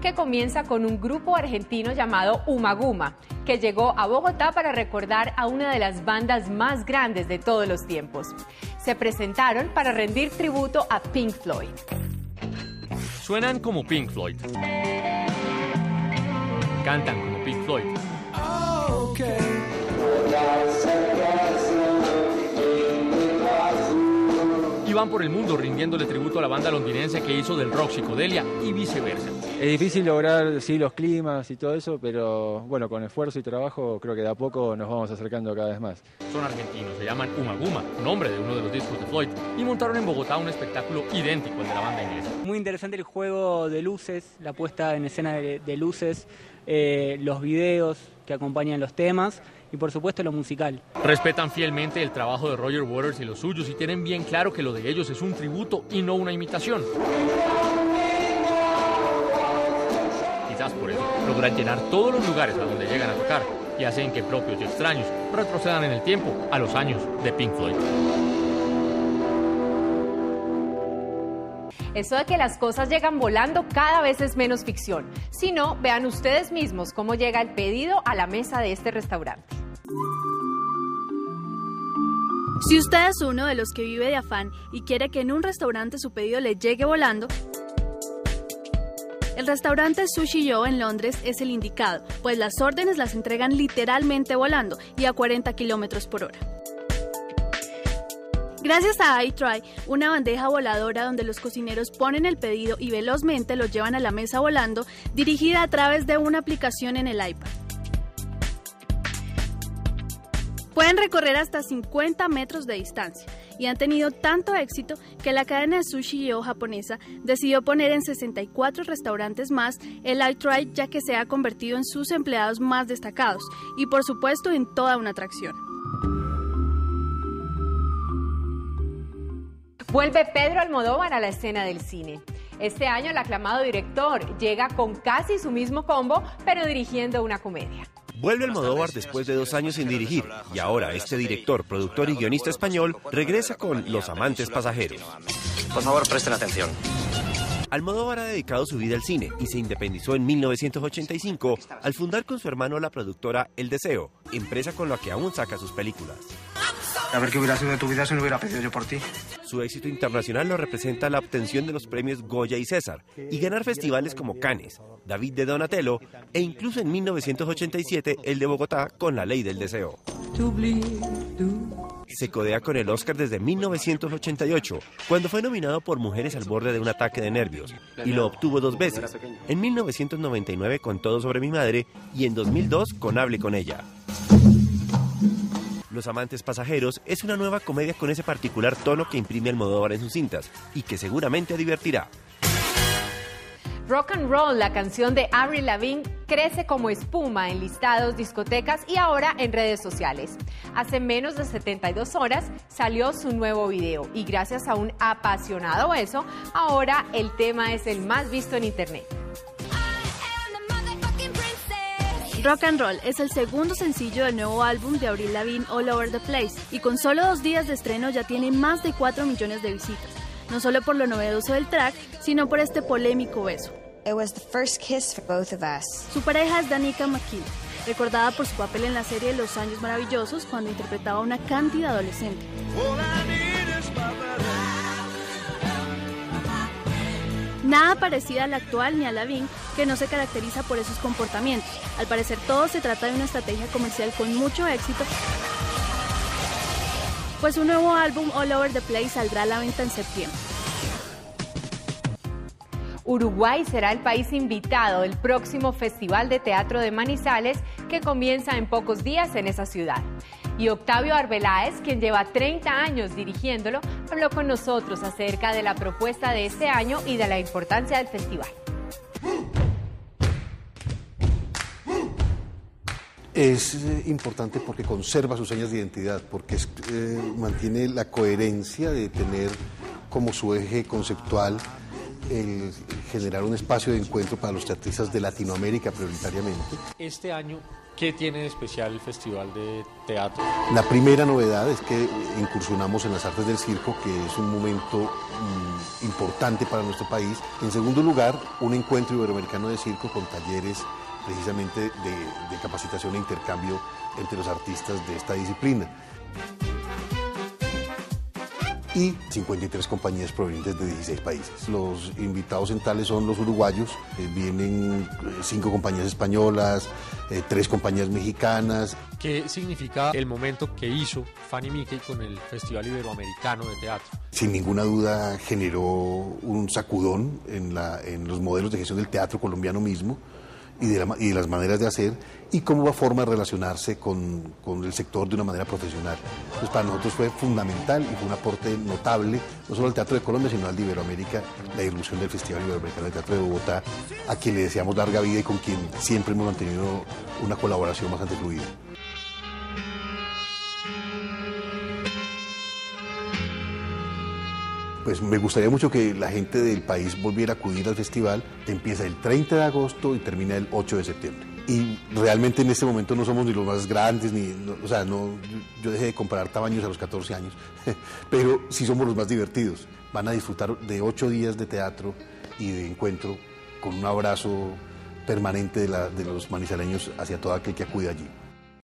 que comienza con un grupo argentino llamado Umaguma, que llegó a Bogotá para recordar a una de las bandas más grandes de todos los tiempos. Se presentaron para rendir tributo a Pink Floyd. Suenan como Pink Floyd. Cantan como Pink Floyd. Y van por el mundo rindiéndole tributo a la banda londinense que hizo del rock psicodelia y viceversa. Es difícil lograr, sí, los climas y todo eso, pero bueno, con esfuerzo y trabajo creo que de a poco nos vamos acercando cada vez más. Son argentinos, se llaman Umaguma, nombre de uno de los discos de Floyd, y montaron en Bogotá un espectáculo idéntico al de la banda inglesa. Muy interesante el juego de luces, la puesta en escena de, de luces, eh, los videos que acompañan los temas y por supuesto lo musical. Respetan fielmente el trabajo de Roger Waters y los suyos y tienen bien claro que lo de ellos es un tributo y no una imitación. Quizás por eso logran llenar todos los lugares a donde llegan a tocar y hacen que propios y extraños retrocedan en el tiempo a los años de Pink Floyd. Eso de que las cosas llegan volando cada vez es menos ficción. Si no, vean ustedes mismos cómo llega el pedido a la mesa de este restaurante. Si usted es uno de los que vive de afán y quiere que en un restaurante su pedido le llegue volando, el restaurante Sushi Yo en Londres es el indicado, pues las órdenes las entregan literalmente volando y a 40 kilómetros por hora. Gracias a iTry, una bandeja voladora donde los cocineros ponen el pedido y velozmente lo llevan a la mesa volando, dirigida a través de una aplicación en el iPad. Pueden recorrer hasta 50 metros de distancia y han tenido tanto éxito que la cadena de sushi yo japonesa decidió poner en 64 restaurantes más el iTry ya que se ha convertido en sus empleados más destacados y por supuesto en toda una atracción. Vuelve Pedro Almodóvar a la escena del cine. Este año el aclamado director llega con casi su mismo combo, pero dirigiendo una comedia. Vuelve Almodóvar después de dos años sin dirigir y ahora este director, productor y guionista español regresa con Los amantes pasajeros. Por favor, presten atención. Almodóvar ha dedicado su vida al cine y se independizó en 1985 al fundar con su hermano la productora El Deseo, empresa con la que aún saca sus películas. A ver qué hubiera sido de tu vida si no hubiera pedido yo por ti. Su éxito internacional lo representa la obtención de los premios Goya y César y ganar festivales como Cannes, David de Donatello e incluso en 1987 el de Bogotá con La Ley del Deseo. Se codea con el Oscar desde 1988, cuando fue nominado por Mujeres al borde de un ataque de nervios, y lo obtuvo dos veces, en 1999 con Todo sobre mi madre y en 2002 con Hable con ella. Los amantes pasajeros es una nueva comedia con ese particular tono que imprime Almodóvar en sus cintas y que seguramente divertirá. Rock and Roll, la canción de Avril Lavigne, crece como espuma en listados, discotecas y ahora en redes sociales. Hace menos de 72 horas salió su nuevo video y gracias a un apasionado beso, ahora el tema es el más visto en internet. Rock and Roll es el segundo sencillo del nuevo álbum de Avril Lavigne All Over the Place y con solo dos días de estreno ya tiene más de 4 millones de visitas, no solo por lo novedoso del track, sino por este polémico beso. Su pareja es Danica McKee, recordada por su papel en la serie Los Años Maravillosos cuando interpretaba a una cándida adolescente. Nada parecida a la actual ni a Lavigne, que no se caracteriza por esos comportamientos. Al parecer todo se trata de una estrategia comercial con mucho éxito, pues un nuevo álbum All Over the Place saldrá a la venta en septiembre. Uruguay será el país invitado del próximo Festival de Teatro de Manizales que comienza en pocos días en esa ciudad. Y Octavio Arbeláez, quien lleva 30 años dirigiéndolo, habló con nosotros acerca de la propuesta de este año y de la importancia del festival. Es eh, importante porque conserva sus señas de identidad, porque eh, mantiene la coherencia de tener como su eje conceptual el generar un espacio de encuentro para los teatristas de Latinoamérica prioritariamente. Este año, ¿qué tiene de especial el Festival de Teatro? La primera novedad es que incursionamos en las artes del circo, que es un momento mm, importante para nuestro país. En segundo lugar, un encuentro iberoamericano de circo con talleres precisamente de, de capacitación e intercambio entre los artistas de esta disciplina y 53 compañías provenientes de 16 países. Los invitados en tales son los uruguayos, eh, vienen eh, cinco compañías españolas, eh, tres compañías mexicanas. ¿Qué significa el momento que hizo Fanny Mickey con el Festival Iberoamericano de Teatro? Sin ninguna duda generó un sacudón en, la, en los modelos de gestión del teatro colombiano mismo y de, las maneras de hacer y como forma de relacionarse con, con, el sector de una manera profesional. Entonces para nosotros fue fundamental y fue un aporte notable, no solo al Teatro de Colombia, sino al de Iberoamérica, la irrupción del Festival Iberoamericano de Teatro de Bogotá, a quien le deseamos larga vida y con quien siempre hemos mantenido una colaboración bastante fluida. Pues me gustaría mucho que la gente del país volviera a acudir al festival. Empieza el 30 de agosto y termina el 8 de septiembre. Y realmente en este momento no somos ni los más grandes, ni, o sea, no, yo, dejé de comparar tamaños a los 14 años, pero sí somos los más divertidos. Van a disfrutar de 8 días de teatro y de encuentro con un abrazo permanente de, la, de los manizaleños hacia todo aquel que acude allí.